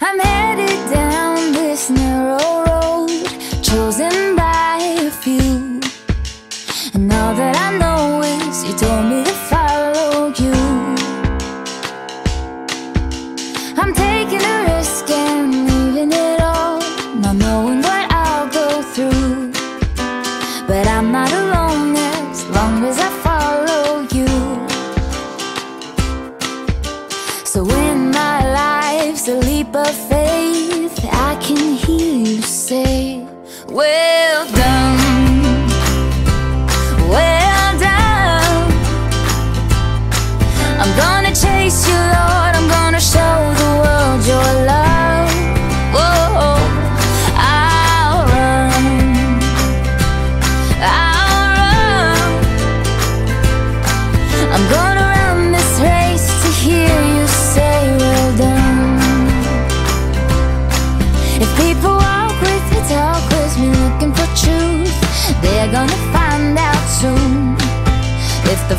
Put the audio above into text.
I'm headed down this narrow road Chosen by a few. And all that I know is you told me to follow you. I'm taking We're gonna find out soon. If the